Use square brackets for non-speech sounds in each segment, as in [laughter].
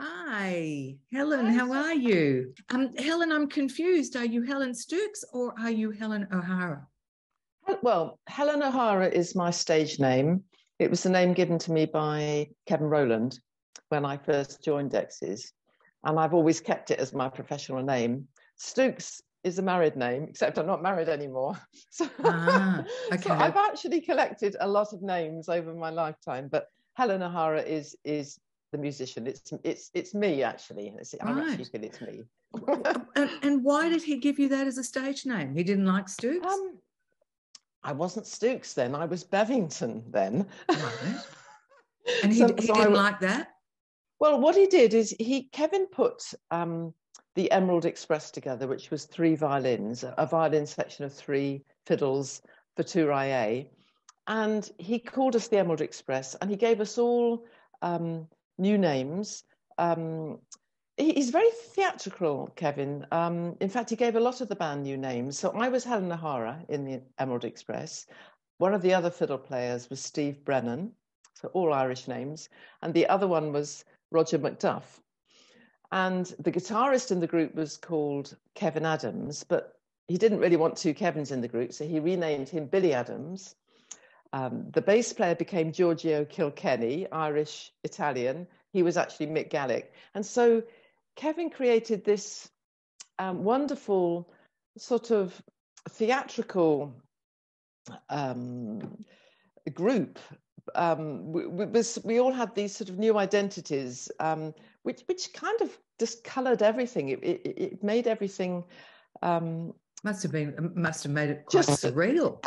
Hi, Helen. How are you? Um, Helen, I'm confused. Are you Helen Stooks or are you Helen O'Hara? Well, Helen O'Hara is my stage name. It was the name given to me by Kevin Rowland when I first joined Dexys, and I've always kept it as my professional name. Stooks is a married name, except I'm not married anymore. [laughs] So, ah, [laughs] okay. so I've actually collected a lot of names over my lifetime, but Helen O'Hara is is the musician. It's it's it's me actually. It's, right. I actually feel it's me. and, and, why did he give you that as a stage name? He didn't like Stooks. Um, I wasn't Stooks then. I was Bevington then. Right. And he, [laughs] so, he so didn't I, like that. Well, what he did is he Kevin put um, the Emerald Express together, which was three violins, a violin section of three fiddles for Too-Rye-Ay, and he called us the Emerald Express, and he gave us all um, new names. Um, he, he's very theatrical, Kevin. Um, in fact, he gave a lot of the band new names. So I was Helen O'Hara in the Emerald Express. One of the other fiddle players was Steve Brennan, so all Irish names, and the other one was Roger Macduff. And the guitarist in the group was called Kevin Adams, but he didn't really want two Kevins in the group, so he renamed him Billy Adams. Um, the bass player became Giorgio Kilkenny, Irish Italian. He was actually Mick Gallick. And so Kevin created this um, wonderful sort of theatrical um, group. Um, we, we, was, we, all had these sort of new identities, um, which, which kind of discolored everything. It, it, it made everything. Um, must have been, must have made it quite just, surreal.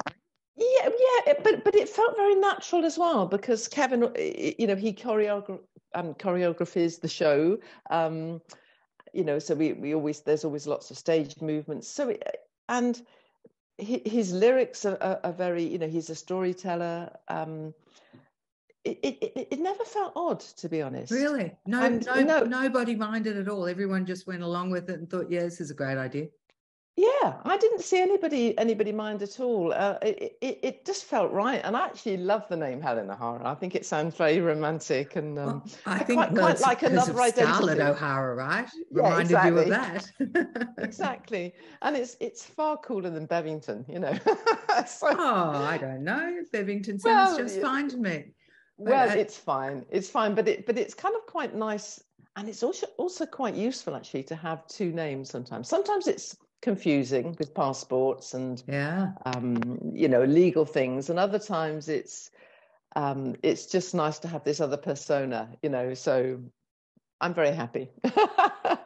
Yeah, yeah, but but it felt very natural as well because Kevin, you know, he choreograph um, choreographes the show. Um, you know, so we we always there's always lots of stage movements. So it, and his lyrics are, are, are, very, you know, he's a storyteller. Um, it, it, it never felt odd, to be honest. Really? No, no, no, nobody minded at all. Everyone just went along with it and thought, yeah, this is a great idea. Yeah, I didn't see anybody anybody mind at all. Uh, it, it, it just felt right, and I actually love the name Helen O'Hara. I think it sounds very romantic, and um, well, I think quite, well, quite like another identity. Scarlett O'Hara, right? Yeah, Reminded exactly. you of that. [laughs] exactly, and it's it's far cooler than Bevington, you know. [laughs] so, oh, I don't know. Bevington sounds well, just fine to me. Well, uh, it's fine. It's fine, but it but it's kind of quite nice, and it's also also quite useful actually to have two names sometimes. Sometimes it's confusing with passports and yeah. um, you know legal things. And other times it's um, it's just nice to have this other persona you know so i'm very happy. [laughs]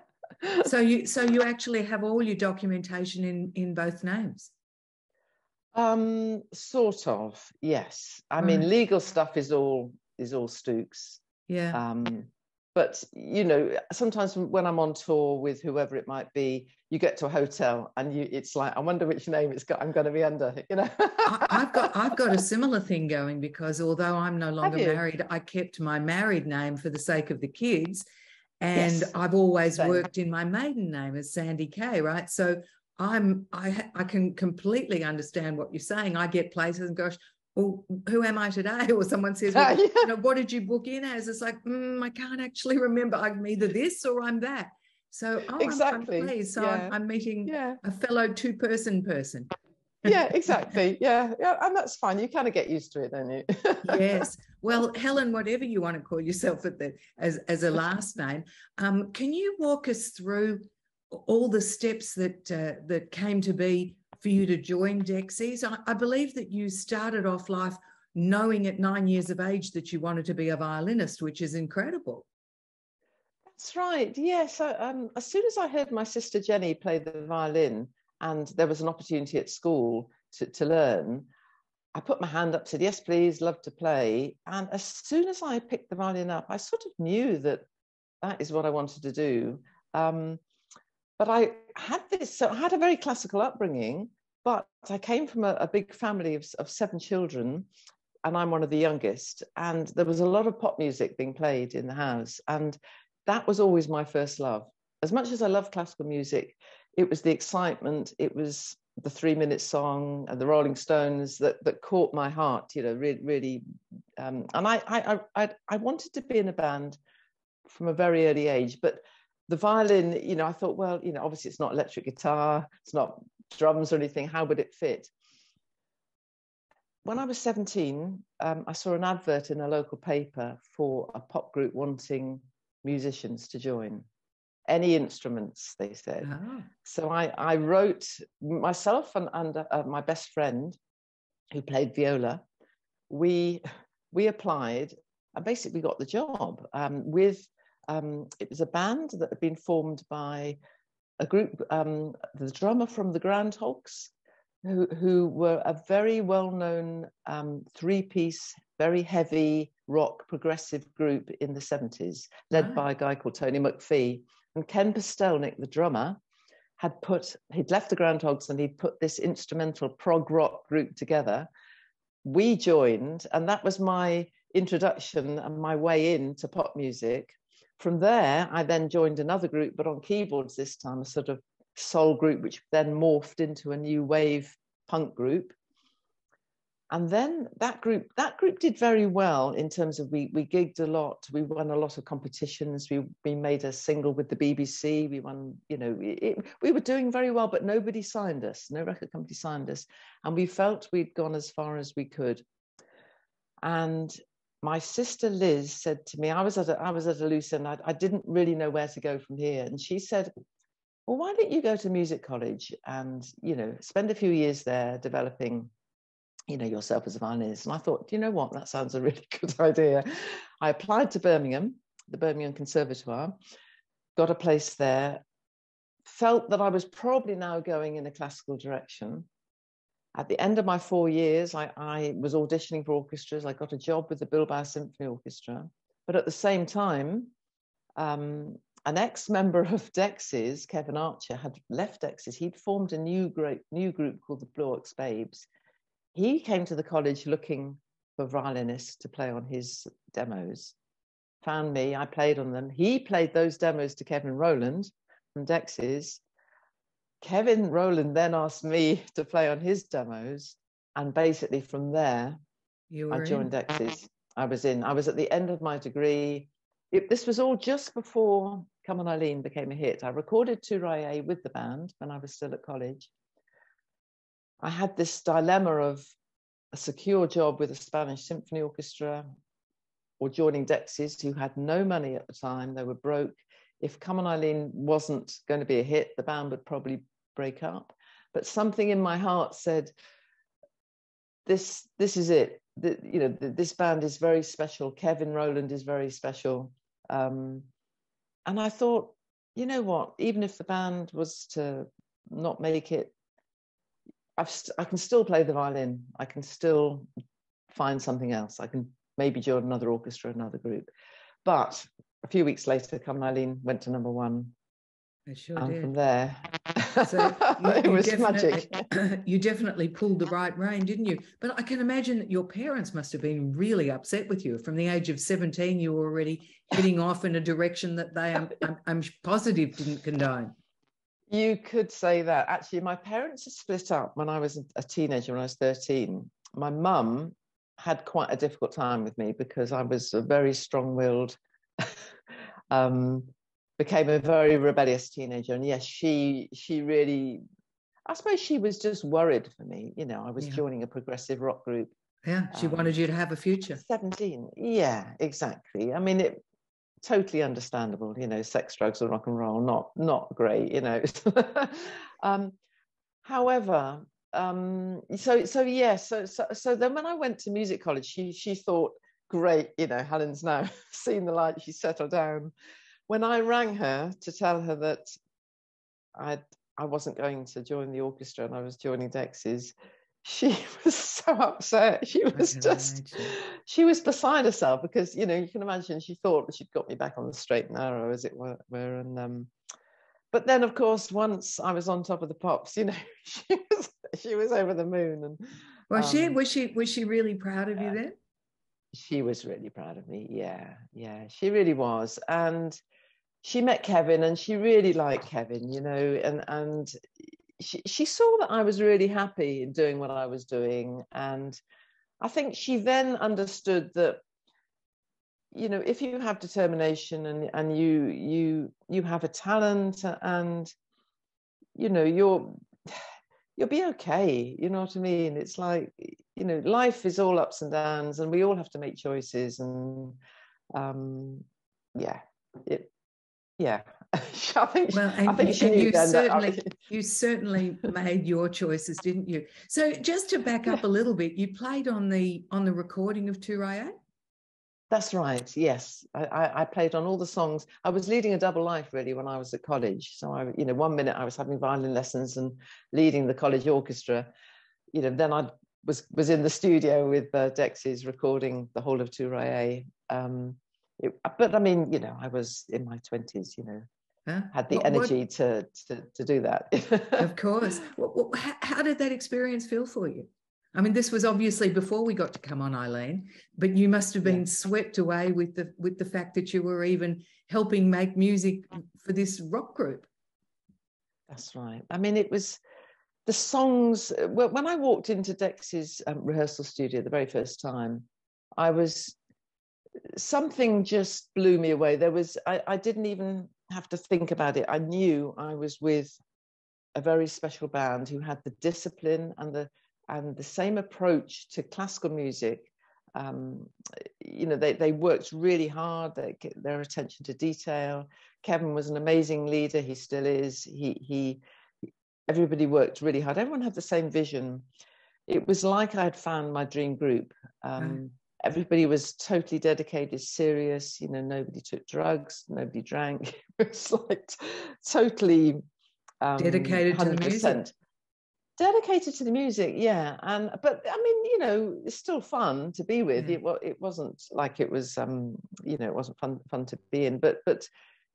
So you so you actually have all your documentation in in both names? Um sort of yes. I right. mean legal stuff is all is all stooks yeah. Um but you know sometimes when i'm on tour with whoever it might be you get to a hotel and you it's like i wonder which name it's got i'm going to be under [laughs] you know I, have got i've got a similar thing going because although i'm no longer married i kept my married name for the sake of the kids and yes. i've always Same. worked in my maiden name as sandy kaye right so i'm i i can completely understand what you're saying i get places and gosh well, who am I today? [laughs] Or someone says, [laughs] well, yeah. you know, what did you book in as? It's like, mm, I can't actually remember. I'm either this or I'm that. So, oh, exactly. I'm, pleased. So yeah. I'm, I'm, meeting yeah. a fellow two person person. [laughs] yeah, exactly. Yeah. Yeah. And that's fine. You kind of get used to it, don't you? yes. Well, Helen, whatever you want to call yourself at the, as, as a last name, um, can you walk us through all the steps that uh, that came to be for you to join Dexys. I, I believe that you started off life knowing at nine years of age that you wanted to be a violinist, which is incredible. That's right. Yes. um, as soon as I heard my sister Jenny play the violin, and there was an opportunity at school to, to learn, I put my hand up, said, Yes, please, love to play. And as soon as I picked the violin up, I sort of knew that that is what I wanted to do. Um, but I had this, so I had a very classical upbringing, but I came from a, a big family of, of seven children, and I'm one of the youngest. And there was a lot of pop music being played in the house. And that was always my first love. As much as I love classical music, it was the excitement, it was the three minute song and the Rolling Stones that, that caught my heart, you know, really, really. Um, and I, I, I, I wanted to be in a band from a very early age. But the violin, you know, I thought, well, you know, obviously it's not electric guitar, it's not drums or anything. How would it fit? When I was 17, um, I saw an advert in a local paper for a pop group wanting musicians to join. Any instruments, they said. Oh. So I, I wrote myself and, and uh, my best friend, who played viola, we we applied and basically got the job um, with um, it was a band that had been formed by a group, um, the drummer from the Groundhogs, who, who were a very well known um, three piece, very heavy rock progressive group in the 70s, led by a guy called Tony McPhee. And Ken Pustelnik, the drummer, had put, he'd left the Groundhogs and he'd put this instrumental prog rock group together. We joined, and that was my introduction and my way into pop music. From there, I then joined another group, but on keyboards this time, a sort of soul group, which then morphed into a new wave punk group. And then that group, that group did very well in terms of we we gigged a lot, we won a lot of competitions, we we made a single with the BBC, we won, you know, it, we were doing very well, but nobody signed us, no record company signed us, and we felt we'd gone as far as we could. And my sister Liz said to me, I was at a, I was at a loose end. I, I didn't really know where to go from here. And she said, well, why don't you go to music college and, you know, spend a few years there developing, you know, yourself as a violinist? And I thought, you know what? That sounds a really [laughs] good idea. I applied to Birmingham, the Birmingham Conservatoire, got a place there, felt that I was probably now going in a classical direction at the end of my four years, I, I, was auditioning for orchestras. I got a job with the Bilbao Symphony Orchestra. But at the same time, um, an ex-member of [laughs] Dexys, Kevin Archer, had left Dexys. He'd formed a new great new group called the Blue Ox Babes. He came to the college looking for violinists to play on his demos. Found me, I played on them. He played those demos to Kevin Rowland from Dexys. Kevin Rowland then asked me to play on his demos. And basically from there, I joined in. Dexys. I was in. I was at the end of my degree. It, this was all just before Come on Eileen became a hit. I recorded Raillet with the band when I was still at college. I had this dilemma of a secure job with a Spanish symphony orchestra or joining Dexys, who had no money at the time. They were broke if Come on Eileen wasn't going to be a hit, the band would probably break up. But something in my heart said, "This, this is it. The, you know, the, this band is very special. Kevin Rowland is very special." Um, and I thought, you know what? Even if the band was to not make it, I've st- I can still play the violin. I can still find something else. I can maybe join another orchestra, another group. But a few weeks later, Come Eileen went to number one. It sure and did. from there, [laughs] so you, [laughs] it was magic. [laughs] you definitely pulled the right rein, didn't you? But I can imagine that your parents must have been really upset with you. From the age of 17, you were already heading off in a direction that they, I'm, I'm, I'm positive, didn't condone. You could say that. Actually, my parents split up when I was a teenager, when I was 13. My mum had quite a difficult time with me because I was a very strong willed [laughs] um, became a very rebellious teenager. And yes, she she really, I suppose she was just worried for me. You know, I was yeah. joining a progressive rock group. Yeah, she um, wanted you to have a future. Seventeen. Yeah, exactly. I mean, it totally understandable. You know, sex, drugs, and rock and roll not not great. You know. [laughs] um, however, um, so so yes, yeah, so, so so then when I went to music college, she she thought great, you know, Helen's now [laughs] seen the light, she's settled down. When I rang her to tell her that I'd, I wasn't going to join the orchestra and I was joining Dexys, she [laughs] was so upset. She was just, imagine. she was beside herself because, you know, you can imagine she thought that she'd got me back on the straight and narrow, as it were. And, um, but then, of course, once I was on top of the pops, you know, [laughs] she was she was over the moon. And was um, she was she was she really proud of you then? She was really proud of me. Yeah, yeah, she really was. And she met Kevin and she really liked Kevin, you know, and and she, she saw that I was really happy in doing what I was doing. And I think she then understood that you know if you have determination and and you you you have a talent and you know you're you'll be okay you know what i mean it's like you know life is all ups and downs and we all have to make choices and um yeah it yeah [laughs] I think, well, and, I think and you certainly [laughs] you certainly made your choices, didn't you? So just to back up a little bit, you played on the on the recording of Too-Rye-Ay? That's right. Yes, I, I, played on all the songs. I was leading a double life really when I was at college. So I, you know, one minute I was having violin lessons and leading the college orchestra. You know, then I was was in the studio with uh, Dexys recording the whole of Too-Rye-Ay. Um, it, but I mean, you know, I was in my twenties. You know, huh? had the what, energy what, to, to to do that. [laughs] of course. What, how did that experience feel for you? I mean, this was obviously before we got to come on, Eileen, but you must have been yeah. swept away with the with the fact that you were even helping make music for this rock group. That's right. I mean, it was the songs. When I walked into Dex's um, rehearsal studio the very first time, I was something just blew me away. There was I, I didn't even have to think about it. I knew I was with a very special band who had the discipline and the and the same approach to classical music. Um, you know, they, they worked really hard, they, their attention to detail. Kevin was an amazing leader, he still is. He, he, everybody worked really hard. Everyone had the same vision. It was like I had found my dream group. Um, mm. Everybody was totally dedicated, serious. You know, nobody took drugs, nobody drank. [laughs] it was like totally um, dedicated 100%. to the music dedicated to the music yeah and but i mean you know it's still fun to be with. Yeah. it, it wasn't like it was um you know it wasn't fun fun to be in but but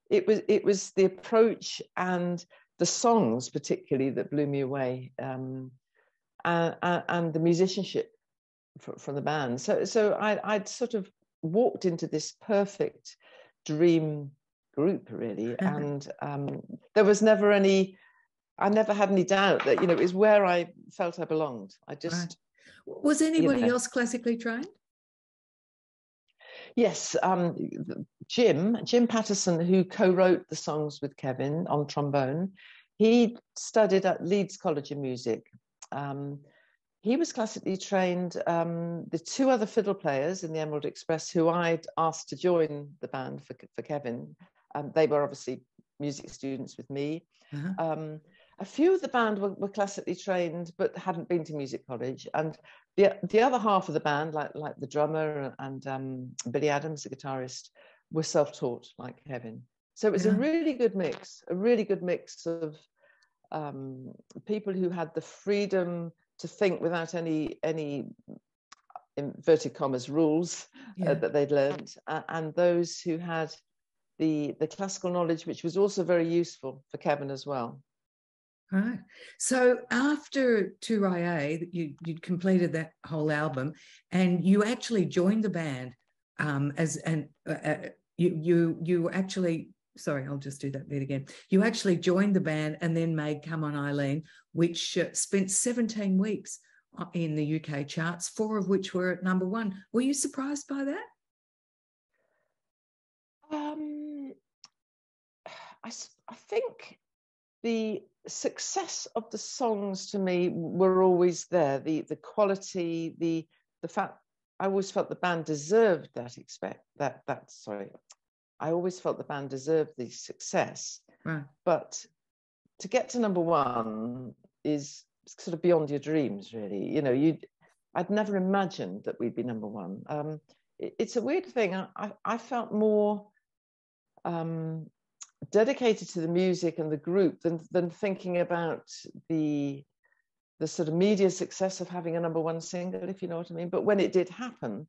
it was it was the approach and the songs particularly that blew me away um and, and the musicianship from the band. So so i i'd sort of walked into this perfect dream group really and um there was never any I never had any doubt that you know it was where I felt I belonged. I just right. was anybody you know, else classically trained? Yes, um, Jim Jim Patterson, who co-wrote the songs with Kevin on trombone, he studied at Leeds College of Music. Um, he was classically trained. Um, the two other fiddle players in the Emerald Express, who I'd asked to join the band for, for Kevin, um, they were obviously music students with me. Uh-huh. A few of the band were, were, classically trained but hadn't been to music college and the, the other half of the band like like the drummer and um, billy adams the guitarist were self-taught like kevin so it was yeah. a really good mix a really good mix of um, people who had the freedom to think without any any inverted commas rules uh, yeah. uh, that they'd learned uh, and those who had the the classical knowledge which was also very useful for kevin as well Right. So after Too-Rye-Ay, you you completed that whole album, and you actually joined the band um, as and uh, uh, you you you actually sorry, I'll just do that bit again. You actually joined the band and then made "Come On Eileen," which uh, spent 17 weeks uh, in the UK charts, four of which were at number one. Were you surprised by that? Um, [sighs] I I think the success of the songs to me were always there. The the quality, the the fact I always felt the band deserved that expect that that sorry. I always felt the band deserved the success. Right. But to get to number one is sort of beyond your dreams, really. You know, you I'd never imagined that we'd be number one. Um, it, it's a weird thing. I, I felt more um, dedicated to the music and the group than than thinking about the the sort of media success of having a number one single, if you know what I mean. But when it did happen,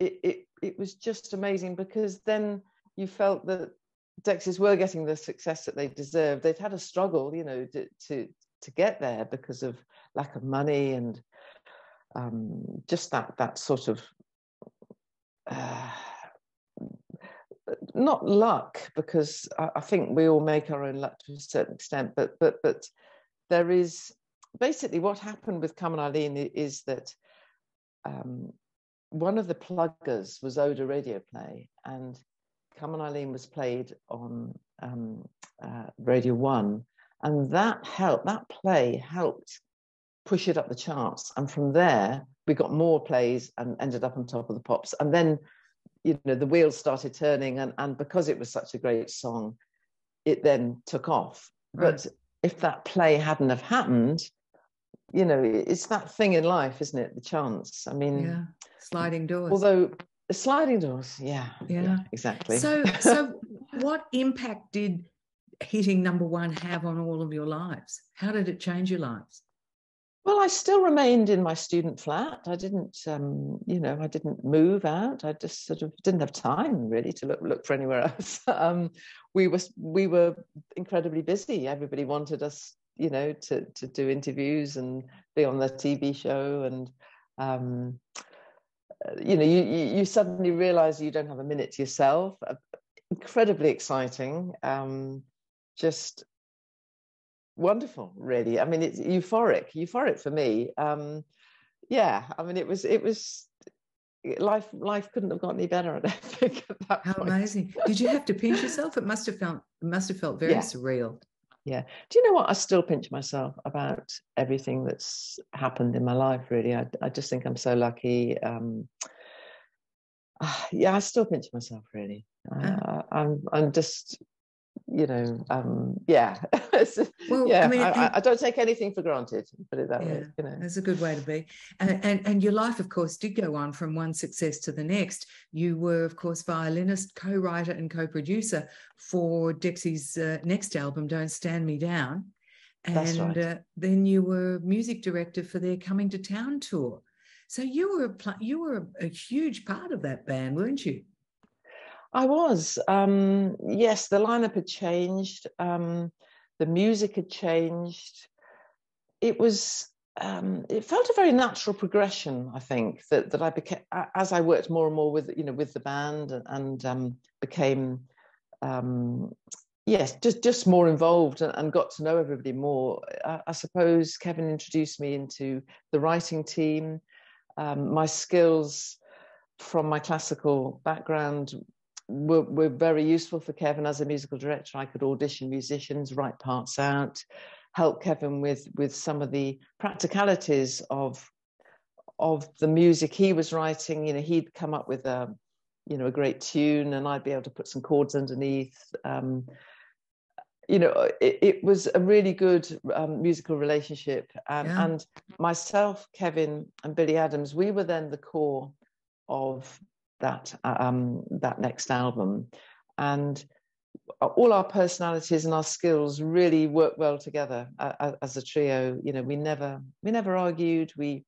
it it, it was just amazing because then you felt that Dexys were getting the success that they deserved. They'd had a struggle, you know, to to, to get there because of lack of money and um, just that that sort of uh, not luck because I, I, think we all make our own luck to a certain extent, but but but there is basically what happened with On Eileen is that um, one of the pluggers was Oda Radio Play, and on Eileen was played on um, uh, Radio One, and that helped. That play helped push it up the charts, and from there we got more plays and ended up on top of the pops. And then, you know, the wheels started turning, and and because it was such a great song, it then took off. Right. But if that play hadn't have happened, you know, it's that thing in life, isn't it? The chance. I mean, yeah, sliding doors. Although uh, sliding doors, yeah, yeah, yeah exactly. So, [laughs] so what impact did hitting number one have on all of your lives? How did it change your lives? Well, I still remained in my student flat. I didn't, um, you know, I didn't move out. I just sort of didn't have time really to look look for anywhere [laughs] else. um, we were we were incredibly busy. Everybody wanted us, you know, to to do interviews and be on the TV show, and um, uh, you know, you you suddenly realize you don't have a minute to yourself. Uh, incredibly exciting. Um, just wonderful really. I mean it's euphoric euphoric for me. Um yeah i mean it was it was life life couldn't have got any better i don't [laughs] think how point. amazing. Did you have to pinch yourself? It must have felt it must have felt very yeah. surreal. Yeah. Do you know what? I still pinch myself about everything that's happened in my life really. I, I just think i'm so lucky. Um [sighs] yeah i still pinch myself really. Uh, i'm i'm just you know, um, yeah, [laughs] well, yeah. I, mean, I, I, don't take anything for granted. Put it that yeah, way. You know, that's a good way to be. And, and and your life, of course, did go on from one success to the next. You were, of course, violinist, co-writer, and co-producer for Dexy's uh, next album, "Don't Stand Me Down," and right. uh, then you were music director for their Coming to Town tour. So you were a, you were a, a huge part of that band, weren't you? I was. Um, yes, the lineup had changed. Um, the music had changed. It was. Um, it felt a very natural progression. I think that that I became as I worked more and more with you know with the band and, and um, became um, yes just just more involved and, and, got to know everybody more. I, I, suppose Kevin introduced me into the writing team. Um, my skills from my classical background were, were very useful for Kevin as a musical director. I could audition musicians, write parts out, help Kevin with with some of the practicalities of of the music he was writing. You know, he'd come up with a you know a great tune, and I'd be able to put some chords underneath. Um, you know, it, it, was a really good um, musical relationship, and, yeah. and myself, Kevin, and Billy Adams, we were then the core of that um, that next album, and all our personalities and our skills really work well together uh, as a trio. You know, we never we never argued. We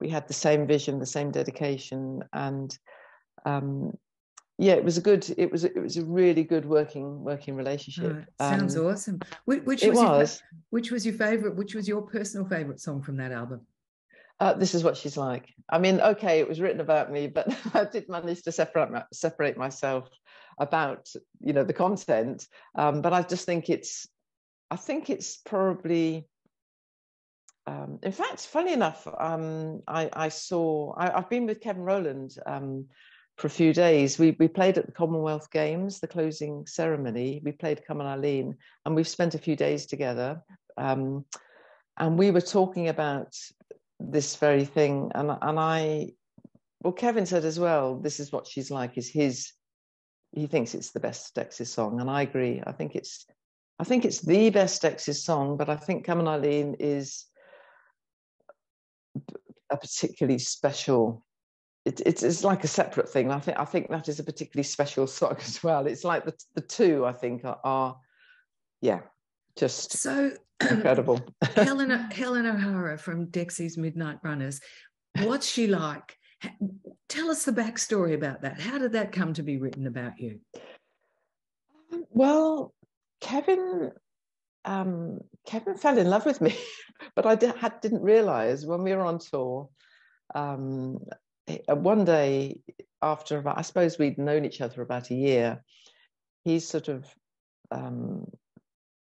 we had the same vision, the same dedication, and um, yeah, it was a good. It was it was a really good working working relationship. Oh, sounds um, awesome. Which, which was, was. Your, which was your favorite? Which was your personal favorite song from that album? Uh, this is what she's like. I mean, okay, it was written about me, but [laughs] I did manage to separate separate myself about you know the content. Um, but I just think it's, I think it's probably. Um, in fact, funny enough, um, I, I, saw. I, have been with Kevin Rowland um, for a few days. We we played at the Commonwealth Games, the closing ceremony. We played Come on Eileen, and we've spent a few days together. Um, and we were talking about this very thing. And and I, well, Kevin said as well, this is what she's like. Is his, he thinks it's the best Dexys song, and I agree. I think it's, I think it's the best Dexys song. But I think Come on Eileen is a particularly special. It, it's, it's like a separate thing. I think I think that is a particularly special [laughs] song as well. It's like the the two. I think are, are yeah, just so [clears throat] incredible. Helen [laughs] Helen O'Hara from Dexy's Midnight Runners. What's she like? Tell us the backstory about that. How did that come to be written about you? Well, Kevin um, Kevin fell in love with me, [laughs] but I did, had, didn't realize when we were on tour. Um, one day after about, I suppose we'd known each other about a year, he sort of um,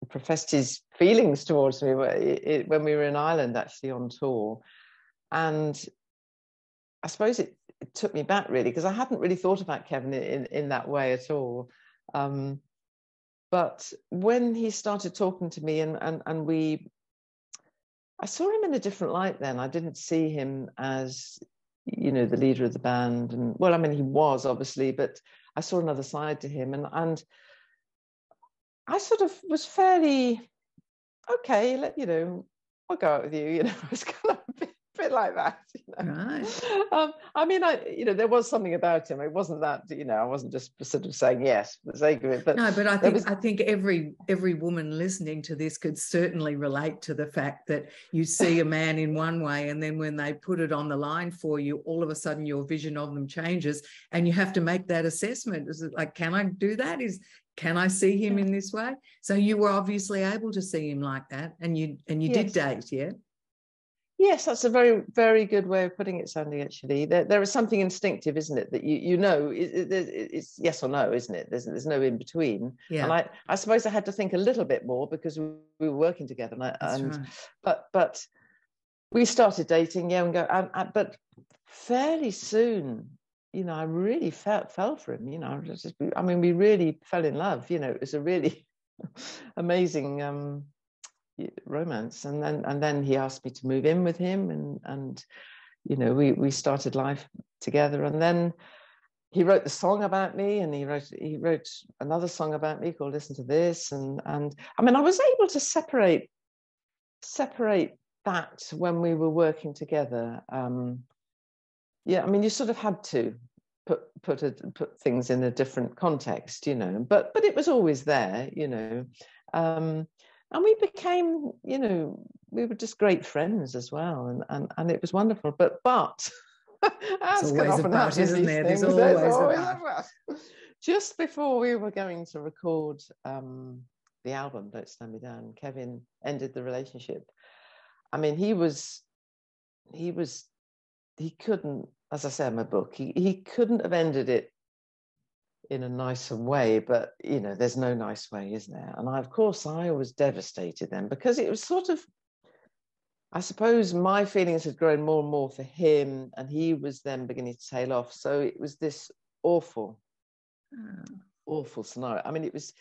professed his feelings towards me when we were in Ireland, actually on tour. And I suppose it it took me back really because I hadn't really thought about Kevin in, in that way at all. Um, but when he started talking to me and, and, and we, I saw him in a different light then. I didn't see him as, you know, the leader of the band. And well, I mean, he was obviously, but I saw another side to him. And, and I sort of was fairly, okay, let, you know, I'll go out with you, [laughs] you know, I was kind of bit like that. [laughs] You know? Right. Um, I mean, I you know there was something about him. It wasn't that you know I wasn't just sort of saying yes for the sake of it. But no, but I think was... I think every every woman listening to this could certainly relate to the fact that you see a man in one way, and then when they put it on the line for you, all of a sudden your vision of them changes, and you have to make that assessment. Is it like, can I do that? Is can I see him in this way? So you were obviously able to see him like that, and you and you yes. did date, yeah. Yes, that's a very, very good way of putting it, Sandy. Actually, there, there is something instinctive, isn't it, that you you know it, it, it's yes or no, isn't it? There's there's no in between. Yeah. And I I suppose I had to think a little bit more because we, were working together, and, I, and right. but but we started dating, yeah, and go, and, and, but fairly soon, you know, I really felt fell for him. You know, just, I mean, we really fell in love. You know, it was a really [laughs] amazing. um romance. And then and then he asked me to move in with him and and you know we we started life together. And then he wrote the song about me and he wrote he wrote another song about me called listen to this. And and i mean i was able to separate separate that when we were working together. Um yeah i mean you sort of had to put put a, put things in a different context you know but but it was always there you know. Um and we became you know we were just great friends as well and and, and it was wonderful but but [laughs] as always a part, isn't there? There's always, always a Just before we were going to record um, the album, Don't Stand Me Down, Kevin ended the relationship. I mean, he was, he was, he couldn't, as I say in my book, he, he couldn't have ended it in a nicer way, but you know, there's no nice way, is there? And I, of course, I was devastated then because it was sort of, I suppose my feelings had grown more and more for him, and he was then beginning to tail off. So it was this awful, mm. awful scenario. I mean, it was,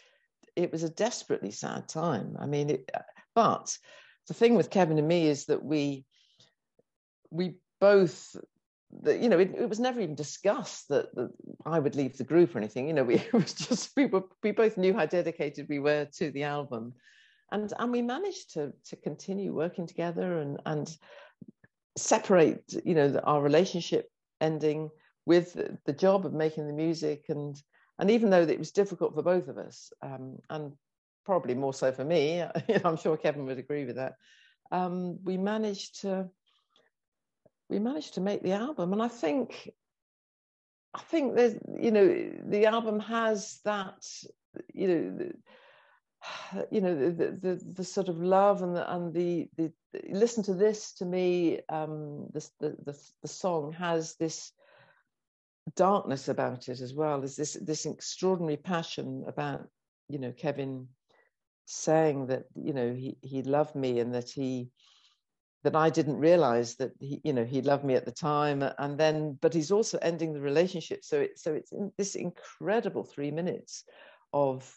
it was a desperately sad time. I mean, it, but the thing with Kevin and me is that we, we both that you know it, it, was never even discussed that, that I would leave the group or anything. You know, we [laughs] it was just we were we both knew how dedicated we were to the album, and and we managed to to continue working together and and separate you know our relationship ending with the job of making the music and and even though it was difficult for both of us um, and probably more so for me, [laughs] I'm sure Kevin would agree with that. Um, we managed to we managed to make the album. And i think i think there's you know the album has that you know the, [sighs] you know the, the the sort of love and the and the the listen to this to me um this the the, the song has this darkness about it as well. There's this this extraordinary passion about you know kevin saying that you know he he loved me and that he that I didn't realize that he, you know, he loved me at the time, and then, but he's also ending the relationship. So it, so it's in this incredible three minutes of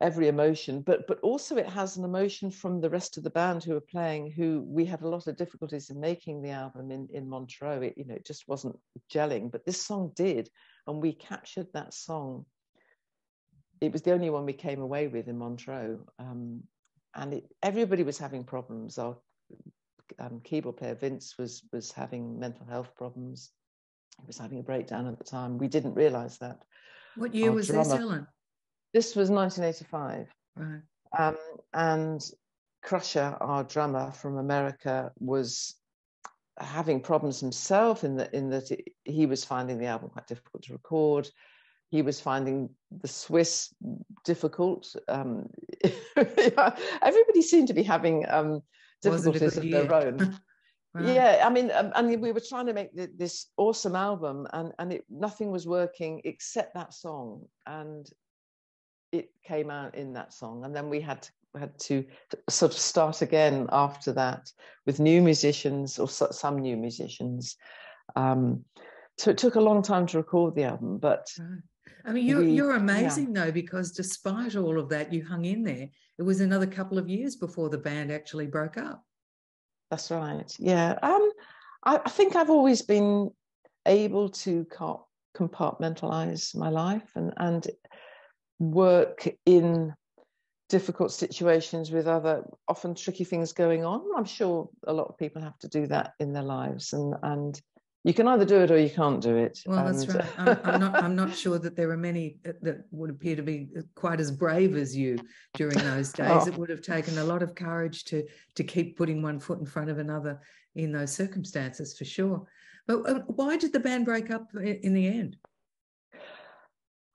every emotion, but but also it has an emotion from the rest of the band who are playing. Who we had a lot of difficulties in making the album in in Montreux. It you know it just wasn't gelling, but this song did, and we captured that song. It was the only one we came away with in Montreux. Um, and it, everybody was having problems. Our um, keyboard player Vince was was having mental health problems. He was having a breakdown at the time. We didn't realise that. What year Our was drummer, this, Helen? This was 1985. Right. Um, and Crusher, our drummer from America, was having problems himself in that in that he was finding the album quite difficult to record. He was finding the Swiss difficult. Um, [laughs] everybody seemed to be having um, difficulties of their own. [laughs] Yeah, I mean, um, and we were trying to make this awesome album, and and it nothing was working except that song, and it came out in that song, and then we had to had to sort of start again after that with new musicians or some new musicians. Um, so it took a long time to record the album, but. Right. I mean, you're, we, you're amazing yeah. though, because despite all of that, you hung in there. It was another couple of years before the band actually broke up. That's right. Yeah. Um, I, I think I've always been able to compartmentalize my life and, and work in difficult situations with other often tricky things going on. I'm sure a lot of people have to do that in their lives and and you can either do it or you can't do it. Well, and... that's right. I'm, I'm, not. I'm not sure that there are many that would appear to be quite as brave as you during those [laughs] days. Oh. It would have taken a lot of courage to to keep putting one foot in front of another in those circumstances, for sure. But uh, why did the band break up in the end?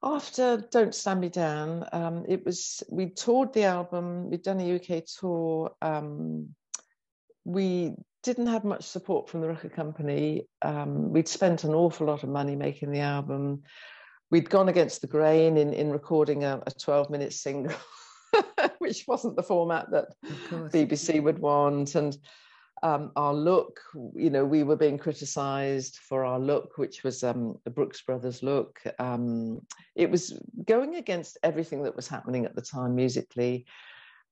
After Don't Stand Me Down, um, it was we toured the album. We'd done a UK tour. Um, we didn't have much support from the record company. Um, we'd spent an awful lot of money making the album. We'd gone against the grain in, in recording a, a 12 minute single, [laughs] which wasn't the format that BBC would want. And um, our look, you know, we were being criticised for our look, which was um, the Brooks Brothers look. Um, it was going against everything that was happening at the time musically.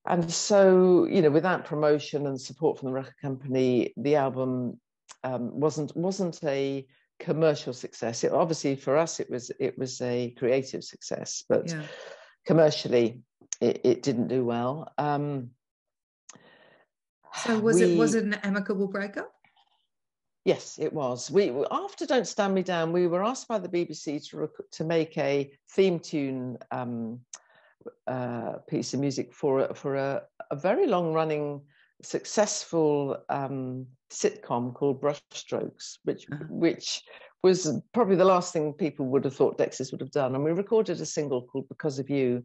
And so, you know, without promotion and support from the record company, the album um, wasn't wasn't a commercial success. It, obviously, for us, it was it was a creative success, but yeah. commercially, it, it, didn't do well. Um, so was we, it was it an amicable breakup? Yes, it was. We after "Don't Stand Me Down," we were asked by the BBC to rec- to make a theme tune um, uh, piece of music for for a, a very long running successful um, sitcom called Brushstrokes, which uh-huh. which was probably the last thing people would have thought Dexys would have done. And we recorded a single called "Because of You,"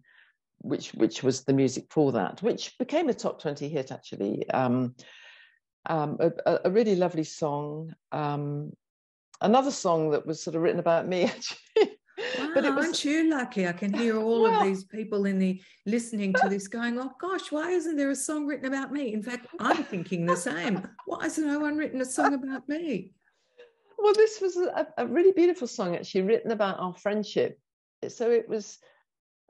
which which was the music for that, which became a top 20 hit actually. Um, um, a, a, really lovely song. Um, another song that was sort of written about me [laughs] actually. Wow, but was, aren't you lucky? I can hear all well, of these people in the listening to this going, "Oh gosh, why isn't there a song written about me?" In fact, I'm thinking the same. Why hasn't no one written a song about me? Well, this was a, a really beautiful song actually, written about our friendship. So it was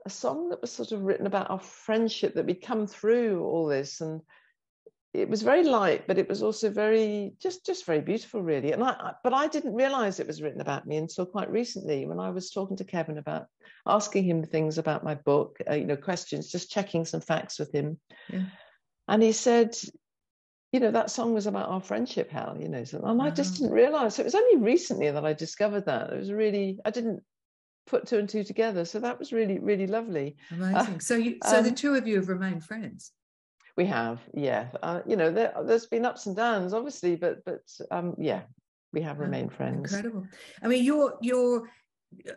a song that was sort of written about our friendship that we'd come through all this and it was very light but it was also very just just very beautiful really and I, but i didn't realize it was written about me until quite recently when i was talking to kevin about asking him things about my book uh, you know questions just checking some facts with him yeah. and he said you know that song was about our friendship hal you know so, and i just didn't realize so it was only recently that i discovered that it was really i didn't put two and two together. So that was really, really lovely. Amazing. Uh, so you, so um, the two of you have remained friends. We have, yeah. Uh, you know, there, has been ups and downs, obviously, but but um, yeah, we have oh, remained friends. Incredible. I mean, your your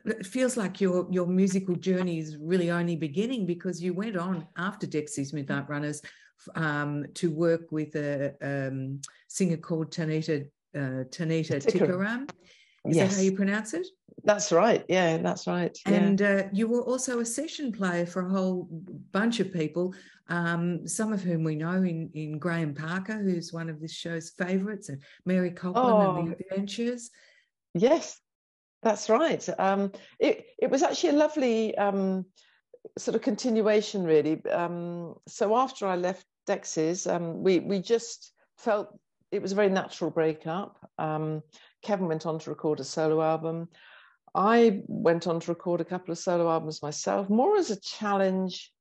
it feels like your your musical journey is really only beginning because you went on after Dexys Midnight Runners um, to work with a um, singer called Tanita uh, Tanita Tikaram. Is yes. that how you pronounce it? That's right. Yeah, that's right. Yeah. And uh, you were also a session player for a whole bunch of people, um, some of whom we know in, in Graham Parker, who's one of this show's favourites, and Mary Coughlan oh, and the oh. Adventures. Yes, that's right. Um, it it was actually a lovely um, sort of continuation, really. Um, so after I left Dexys, um, we we just felt it was a very natural breakup. Um, Kevin went on to record a solo album. I went on to record a couple of solo albums myself, more as a challenge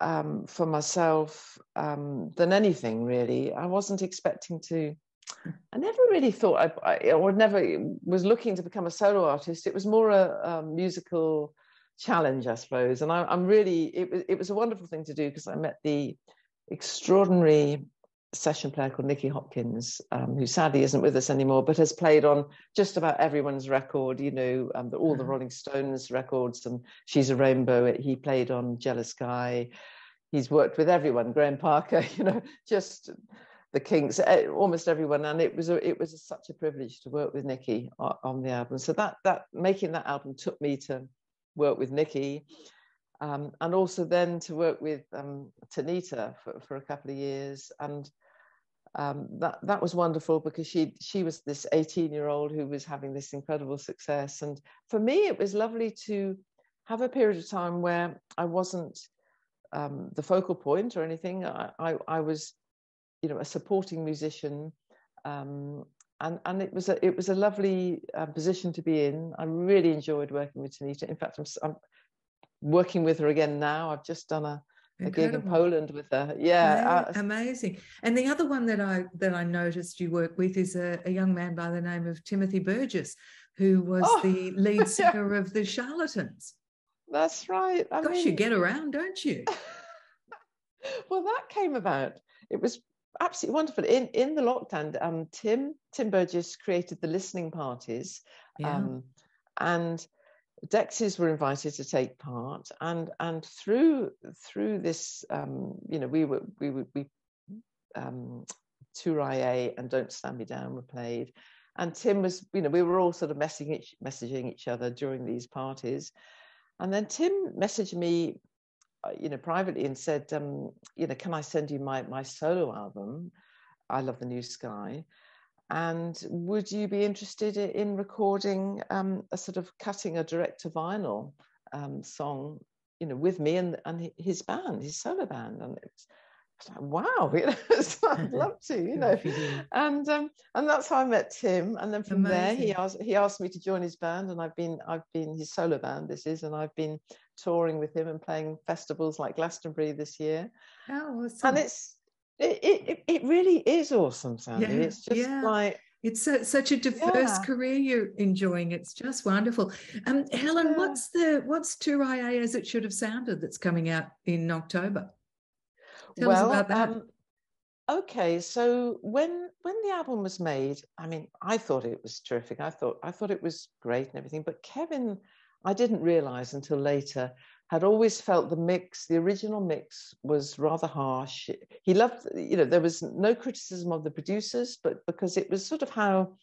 um, for myself um, than anything really. I wasn't expecting to. I never really thought I, I, or never was looking to become a solo artist. It was more a, a musical challenge, I suppose. And I, am really it was it was a wonderful thing to do because I met the extraordinary session player called Nicky Hopkins, um, who sadly isn't with us anymore, but has played on just about everyone's record, you know, um, the, all the mm-hmm. Rolling Stones records, and She's a Rainbow. He played on Jealous Guy. He's worked with everyone, Graham Parker, [laughs] you know, just the Kinks, almost everyone, and it was a, it was a, such a privilege to work with Nicky on the album. So that that making that album took me to work with Nicky. Um, and also then to work with um, Tanita for, for a couple of years. And um, that that was wonderful because she she was this 18 year old who was having this incredible success. And for me it was lovely to have a period of time where I wasn't um, the focal point or anything. I, I, I was you know a supporting musician. Um, and and it was a it was a lovely uh, position to be in. I really enjoyed working with Tanita. In fact I'm, I'm working with her again now I've just done a a gig in Poland with her. Yeah, uh, amazing. And the other one that I that I noticed you work with is a, a young man by the name of Timothy Burgess, who was oh, the lead [laughs] singer yeah. of the Charlatans. That's right. I Gosh, mean, you get around, don't you? [laughs] well, that came about. It was absolutely wonderful. In in the lockdown, um, Tim Tim Burgess created the listening parties, yeah. um, and Dexys were invited to take part, and and through through this, um, you know, we were we we um, and Don't Stand Me Down were played, and Tim was, you know, we were all sort of messaging each, messaging each other during these parties, and then Tim messaged me, uh, you know, privately and said, um, you know, can I send you my my solo album? I love the new sky and would you be interested in recording um, a sort of cutting a direct to vinyl um, song, you know, with me and, and his band, his solo band? And it's, like, wow, [laughs] you know, so I'd love to, you [laughs] know. and um, and that's how I met Tim. And then from Amazing. there, he asked he asked me to join his band, and I've been I've been his solo band. This is, and I've been touring with him and playing festivals like Glastonbury this year. Oh, awesome. And it's it, it, it really is awesome, Sandy. Yeah, it's just yeah. like it's a, such a diverse yeah. career you're enjoying. It's just wonderful. Um, Helen, yeah. what's the what's Too-Rye-Ay as it should have sounded that's coming out in October? Tell well, us about that. Um, okay, so when when the album was made, I mean, I thought it was terrific. I thought I thought it was great and everything. But Kevin, I didn't realize until later had always felt the mix, the original mix was rather harsh. He loved, you know, there was no criticism of the producers, but because it was sort of how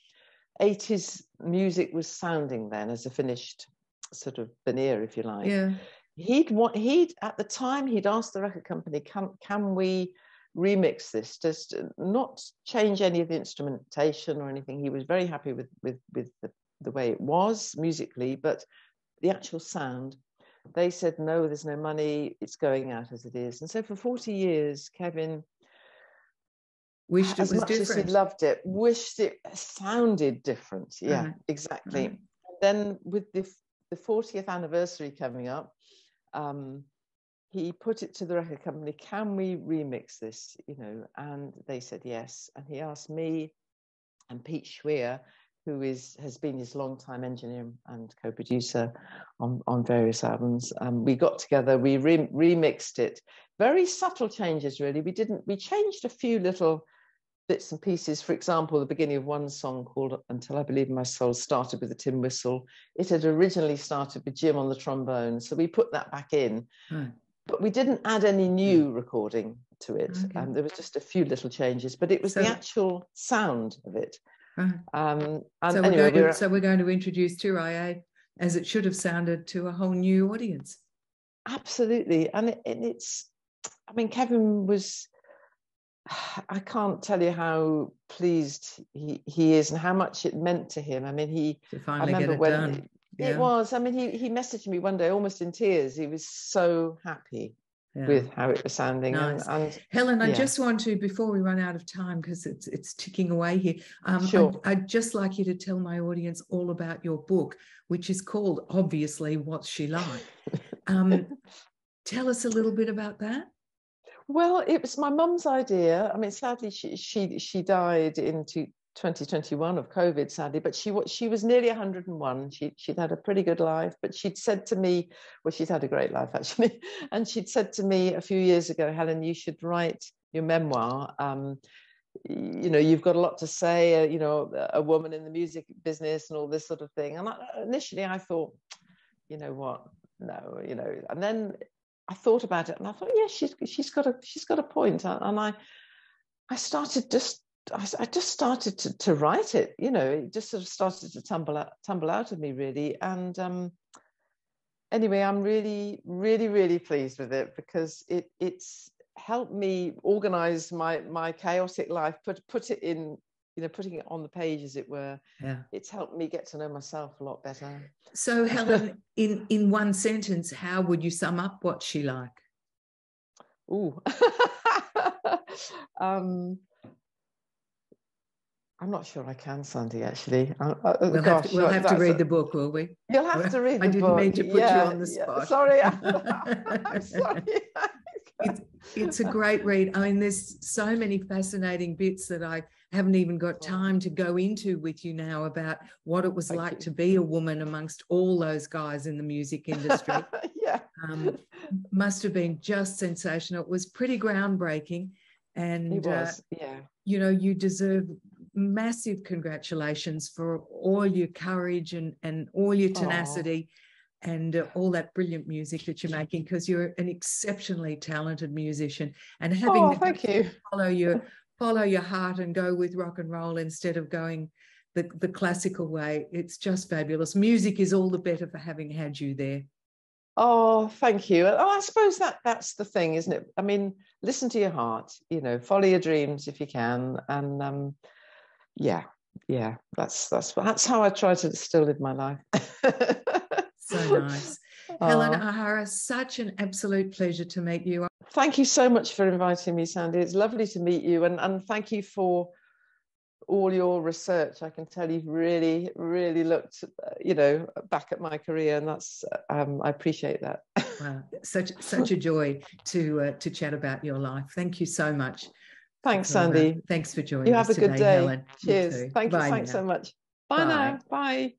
80s music was sounding then as a finished sort of veneer, if you like. Yeah. He'd want he'd at the time he'd asked the record company, can can we remix this? Just uh, not change any of the instrumentation or anything. He was very happy with with with the, the way it was musically, but the actual sound they said, no, there's no money, it's going out as it is. And so for 40 years, Kevin wished as it was much different. as he loved it, wished it sounded different. Yeah, mm. exactly. Mm. Then with the, the 40th anniversary coming up, um, he put it to the record company, can we remix this? You know, and they said yes. And he asked me and Pete Schwier who is has been his longtime engineer and co-producer on, on various albums. Um, we got together, we re- remixed it. Very subtle changes, really. We didn't. We changed a few little bits and pieces. For example, the beginning of one song called "Until I Believe My Soul" started with a tin whistle. It had originally started with Jim on the trombone, so we put that back in. Hmm. But we didn't add any new recording to it. Okay. Um, there was just a few little changes, but it was so, the actual sound of it uh-huh. Um, so, we're anyway, to, so, we're going to, introduce Too-Rye-Ay as it should have sounded to a whole new audience. Absolutely, and, it, and it's. I mean, Kevin was. I can't tell you how pleased he, he is and how much it meant to him. I mean, he. To finally I remember get it when done. It, yeah. it was. I mean, he he messaged me one day almost in tears. He was so happy yeah. with how it was sounding. Nice. And, and, Helen, yeah. I just want to, before we run out of time, because it's it's ticking away here, um, sure. I'd, I'd, just like you to tell my audience all about your book, which is called obviously "What's She Like." Um, [laughs] tell us a little bit about that. Well, it was my mum's idea. I mean, sadly, she she she died in two, 2021 of COVID, sadly, but she she was nearly 101. She she'd had a pretty good life, but she'd said to me, well, she'd had a great life actually, [laughs] and she'd said to me a few years ago, Helen, you should write your memoir. Um, you know, you've got a lot to say. Uh, you know, a woman in the music business and all this sort of thing. And I, initially, I thought, you know what, no, you know, and then I thought about it, and I thought, yeah, she's she's got a she's got a point, and I I started just I, I, just started to, to write it, you know, it just sort of started to tumble out, tumble out of me really. And um, anyway, I'm really, really, really pleased with it because it, it's, helped me organize my my chaotic life, put put it in, you know, putting it on the page, as it were. Yeah. It's helped me get to know myself a lot better. So, Helen, [laughs] in in one sentence, how would you sum up what she like? Ooh. [laughs] um, I'm not sure I can, Sandy. Actually, uh, uh, we'll gosh, have to, we'll have to read a, the book, will we? You'll have to read. I didn't book. mean to put yeah, you on the spot. Yeah. Sorry, [laughs] [laughs] I'm sorry. it's, it's a great read. I mean, there's so many fascinating bits that I haven't even got time to go into with you now about what it was Thank like you. to be a woman amongst all those guys in the music industry. [laughs] yeah. Um, must have been just sensational. It was pretty groundbreaking. And, it was, uh, yeah. you know, you deserve massive congratulations for all your courage and, and all your tenacity. Aww and uh, all that brilliant music that you're making because you're an exceptionally talented musician. And having oh, thank you. follow your follow your heart and go with rock and roll instead of going the, the classical way it's just fabulous. Music is all the better for having had you there. Oh thank you. Oh i suppose that that's the thing isn't it? I mean listen to your heart you know follow your dreams if you can. And um yeah yeah that's that's that's how i try to still live my life. [laughs] So nice. Helen o'hara such an absolute pleasure to meet you. Thank you so much for inviting me sandy. It's lovely to meet you and and thank you for all your research. I can tell you've really really looked you know back at my career and that's um, i appreciate that. [laughs] Wow such such a joy to uh, to chat about your life. Thank you so much Thanks, Sandy. Thanks for joining you have a today, good day. Helen. Cheers. Thank you. Bye thanks now. so much. Bye, Bye now. Bye.